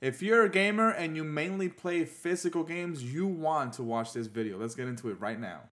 If you're a gamer and you mainly play physical games, you want to watch this video. Let's get into it right now.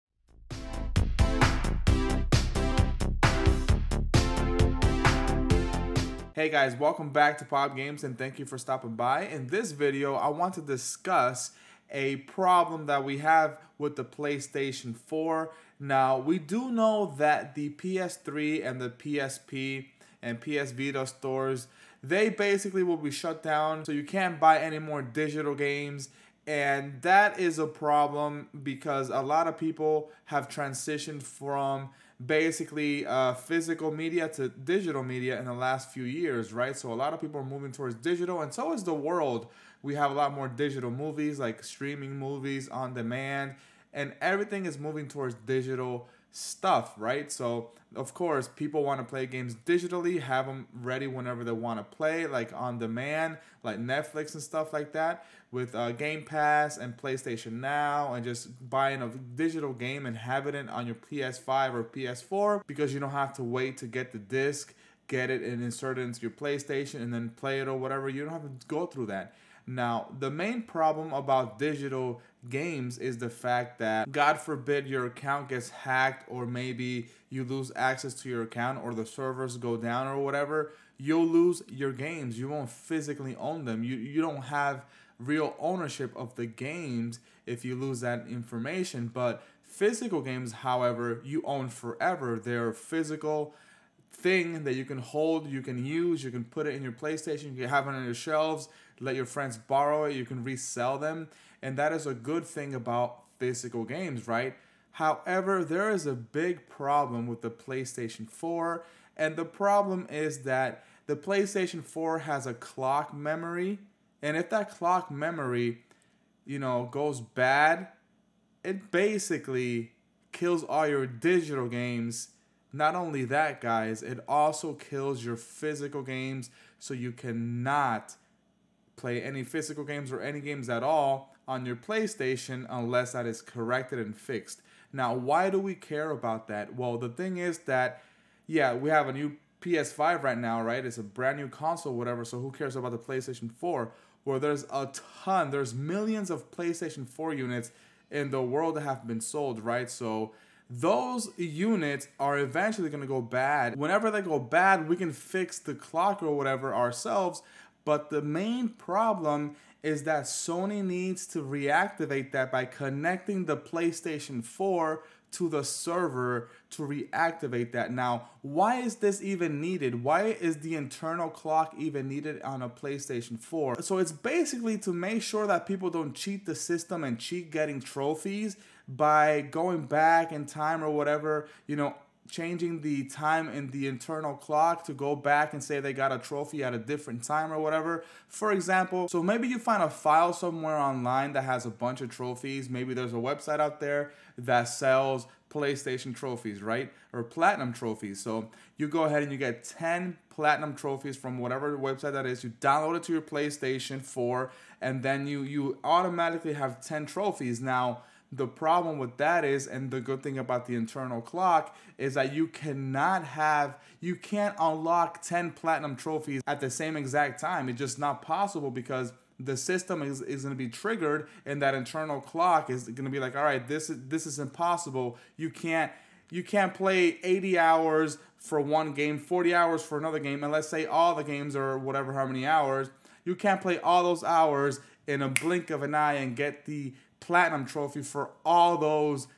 Hey guys, welcome back to PAB Games and thank you for stopping by. In this video, I want to discuss a problem that we have with the PlayStation 4. Now, we do know that the PS3 and the PSP and PS Vita stores, they basically will be shut down, so you can't buy any more digital games. And that is a problem because a lot of people have transitioned from basically uh, physical media to digital media in the last few years, right? So a lot of people are moving towards digital, and so is the world. We have a lot more digital movies, like streaming movies on demand, and everything is moving towards digital stuff, right? So, of course, people want to play games digitally, have them ready whenever they want to play, like on demand, like Netflix and stuff like that, with uh, Game Pass and PlayStation Now, and just buying a digital game and having it on your PS5 or PS4 because you don't have to wait to get the disc, get it and insert it into your PlayStation and then play it or whatever. You don't have to go through that. Now, the main problem about digital games is the fact that, God forbid, your account gets hacked, or maybe you lose access to your account, or the servers go down, or whatever. You'll lose your games. You won't physically own them. You, you don't have real ownership of the games if you lose that information. But physical games, however, you own forever. They're a physical thing that you can hold, you can use, you can put it in your PlayStation, you can have it on your shelves, let your friends borrow it, you can resell them, and that is a good thing about physical games, right? However, there is a big problem with the PlayStation 4, and the problem is that the PlayStation 4 has a clock memory, and if that clock memory, you know, goes bad, it basically kills all your digital games. Not only that, guys, it also kills your physical games, so you cannot play any physical games or any games at all on your PlayStation unless that is corrected and fixed. Now, why do we care about that? Well, the thing is that, yeah, we have a new PS5 right now, right? It's a brand new console, whatever, so who cares about the PlayStation 4? Where there's a ton, there's millions of PlayStation 4 units in the world that have been sold, right? So, those units are eventually going to go bad. Whenever they go bad, we can fix the clock or whatever ourselves. But the main problem is that Sony needs to reactivate that by connecting the PlayStation 4 to the server to reactivate that. Now, why is this even needed? Why is the internal clock even needed on a PlayStation 4? So it's basically to make sure that people don't cheat the system and cheat getting trophies by going back in time or whatever, you know, changing the time in the internal clock to go back and say they got a trophy at a different time or whatever. For example, so maybe you find a file somewhere online that has a bunch of trophies. Maybe there's a website out there that sells PlayStation trophies, right? Or platinum trophies. So you go ahead and you get 10 platinum trophies from whatever website that is. You download it to your PlayStation 4 and then you you automatically have 10 trophies. Now, the problem with that is, and the good thing about the internal clock is that you cannot have, you can't unlock 10 platinum trophies at the same exact time. It's just not possible because the system is, is going to be triggered and that internal clock is going to be like all right this is this is impossible you can't you can't play 80 hours for one game 40 hours for another game and let's say all the games are whatever how many hours you can't play all those hours in a blink of an eye and get the platinum trophy for all those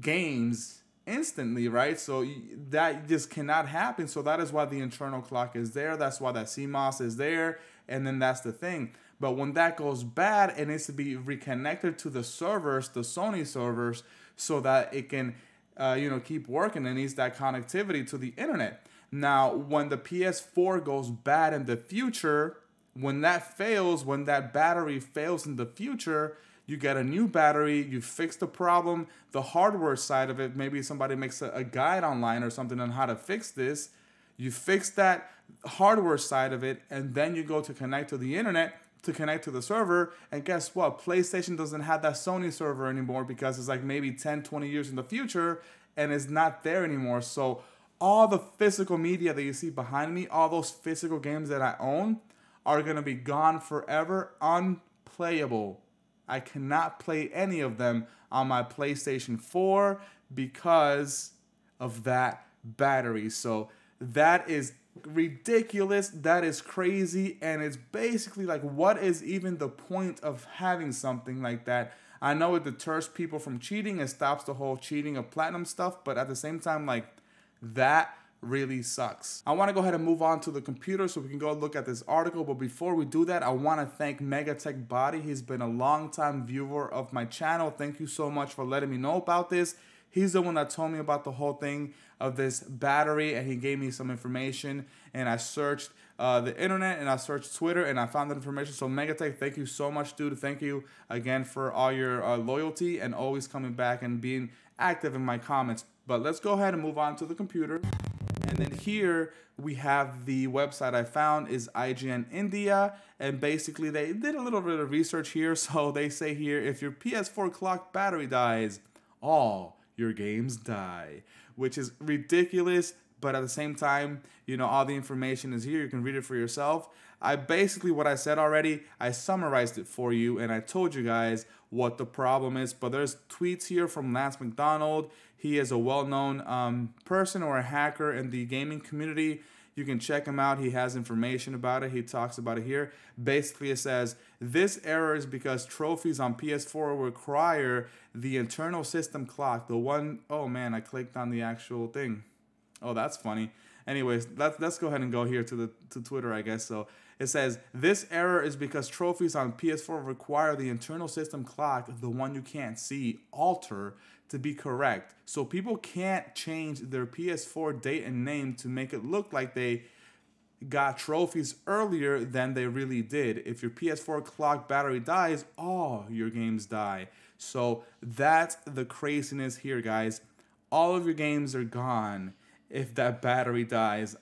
games instantly, right? So that just cannot happen. So that is why the internal clock is there. That's why that CMOS is there. And then that's the thing. But when that goes bad, it needs to be reconnected to the servers, the Sony servers, so that it can, uh, you know, keep working. It needs that connectivity to the internet. Now, when the PS4 goes bad in the future, when that fails, when that battery fails in the future, you get a new battery, you fix the problem, the hardware side of it, maybe somebody makes a, a guide online or something on how to fix this. You fix that hardware side of it, and then you go to connect to the internet to connect to the server. And guess what? PlayStation doesn't have that Sony server anymore because it's like maybe 10, 20 years in the future and it's not there anymore. So all the physical media that you see behind me, all those physical games that I own, are to be gone forever, unplayable. I cannot play any of them on my PlayStation 4 because of that battery. So that is ridiculous. That is crazy. And it's basically like, what is even the point of having something like that? I know it deters people from cheating and stops the whole cheating of platinum stuff, but at the same time, like, that really sucks. I want to go ahead and move on to the computer so we can go look at this article. But before we do that, I want to thank Megatech Body. He's been a long time viewer of my channel. Thank you so much for letting me know about this. He's the one that told me about the whole thing of this battery and he gave me some information and I searched uh, the internet and I searched Twitter and I found that information. So Megatech, thank you so much, dude. Thank you again for all your uh, loyalty and always coming back and being active in my comments. But let's go ahead and move on to the computer. And then here we have the website I found is IGN India. And basically they did a little bit of research here. So they say here, if your PS4 clock battery dies, all your games die, which is ridiculous. But at the same time, you know, all the information is here. You can read it for yourself. I basically, what I said already, I summarized it for you and I told you guys what the problem is. But there's tweets here from Lance McDonald. He is a well known um, person or a hacker in the gaming community. You can check him out. He has information about it. He talks about it here. Basically, it says this error is because trophies on PS4 require the internal system clock. The one, oh man, I clicked on the actual thing. Oh, that's funny. Anyways, let's let's go ahead and go here to the to Twitter, I guess. So it says this error is because trophies on PS4 require the internal system clock, the one you can't see, alter to be correct. So people can't change their PS4 date and name to make it look like they got trophies earlier than they really did. If your PS4 clock battery dies, all your games die. So that's the craziness here, guys. All of your games are gone if that battery dies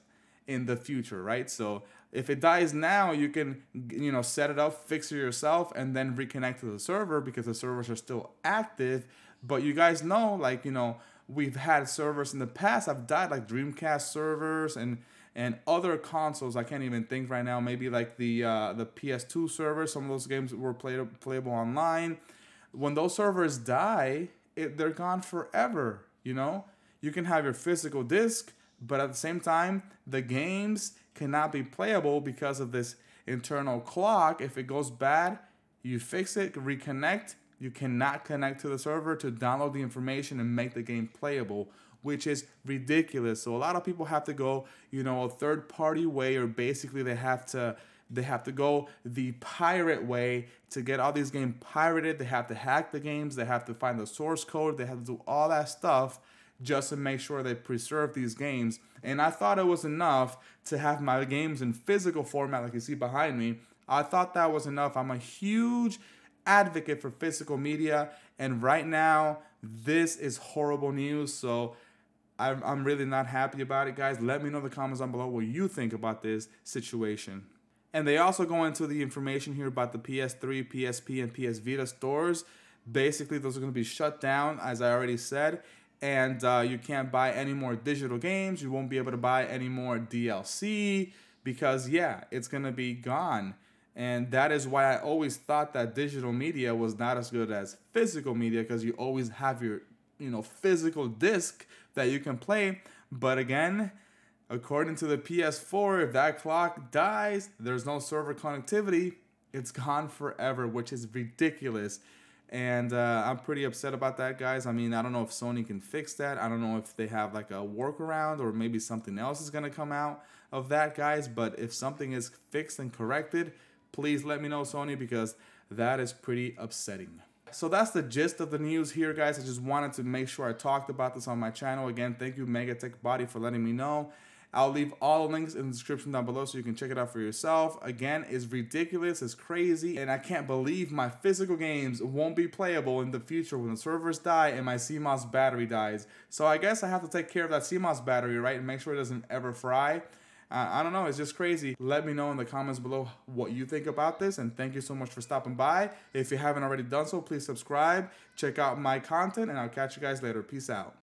in the future, right? So if it dies now, you can you know set it up, fix it yourself, and then reconnect to the server because the servers are still active. But you guys know, like, you know, we've had servers in the past have died, like Dreamcast servers and and other consoles. I can't even think right now. Maybe like the uh, the PS2 server. Some of those games were play, playable online. When those servers die, it, they're gone forever. You know, you can have your physical disc, but at the same time, the games cannot be playable because of this internal clock. If it goes bad, you fix it, reconnect, you cannot connect to the server to download the information and make the game playable, which is ridiculous. So a lot of people have to go, you know, a third party way or basically they have to they have to go the pirate way to get all these games pirated. They have to hack the games, they have to find the source code, they have to do all that stuff just to make sure they preserve these games. And I thought it was enough to have my games in physical format like you see behind me. I thought that was enough. I'm a huge advocate for physical media. And right now, this is horrible news. So I'm, I'm really not happy about it, guys. Let me know in the comments down below what you think about this situation. And they also go into the information here about the PS3, PSP, and PS Vita stores. Basically, those are going to be shut down, as I already said. And uh, you can't buy any more digital games. You won't be able to buy any more DLC because, yeah, it's going to be gone. And that is why I always thought that digital media was not as good as physical media because you always have your, you know, physical disc that you can play. But again, according to the PS4, if that clock dies, there's no server connectivity, it's gone forever, which is ridiculous. And uh, I'm pretty upset about that, guys. I mean, I don't know if Sony can fix that. I don't know if they have like a workaround or maybe something else is going to come out of that, guys. But if something is fixed and corrected, please let me know, Sony, because that is pretty upsetting. So that's the gist of the news here, guys. I just wanted to make sure I talked about this on my channel. Again, thank you, Megatech Body, for letting me know. I'll leave all the links in the description down below so you can check it out for yourself. Again, it's ridiculous, it's crazy, and I can't believe my physical games won't be playable in the future when the servers die and my CMOS battery dies. So I guess I have to take care of that CMOS battery, right, and make sure it doesn't ever fry. Uh, I don't know. It's just crazy. Let me know in the comments below what you think about this. And thank you so much for stopping by. If you haven't already done so, please subscribe, check out my content, and I'll catch you guys later. Peace out.